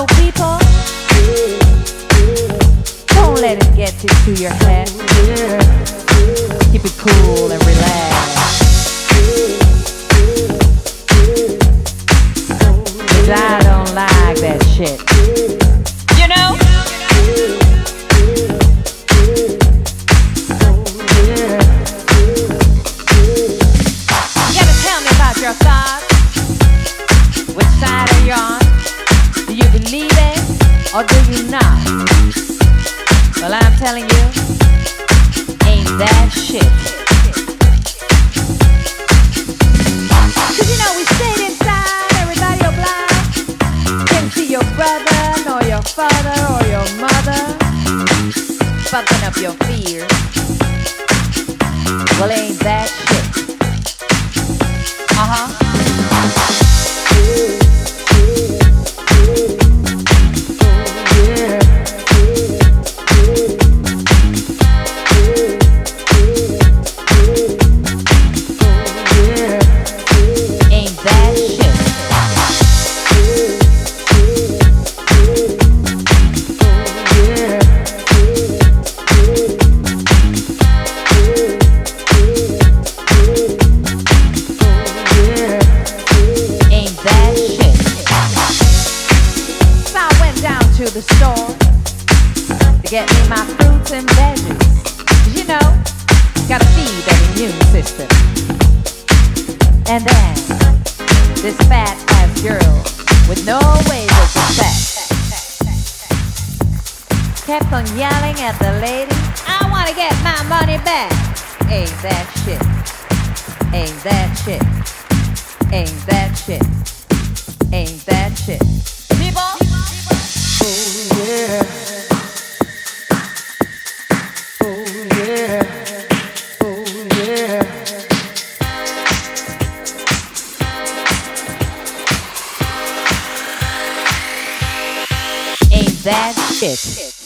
So people, don't let it get to your head. Keep it cool and. Cause I don't like that shit. You know? You believe it or do you not? Well, I'm telling you, ain't that shit. Cause you know we stayed inside, everybody obliged. Can't see your brother, nor your father, or your mother. Fucking up your fears. Well, ain't that shit. Uh I went down to the store to get me my fruits and veggies. You know, gotta feed that immune system. And then this fat ass girl with no ways of success kept on yelling at the lady, I wanna get my money back. Ain't that shit. Ain't that shit. Ain't that shit. Ain't that shit. That shit.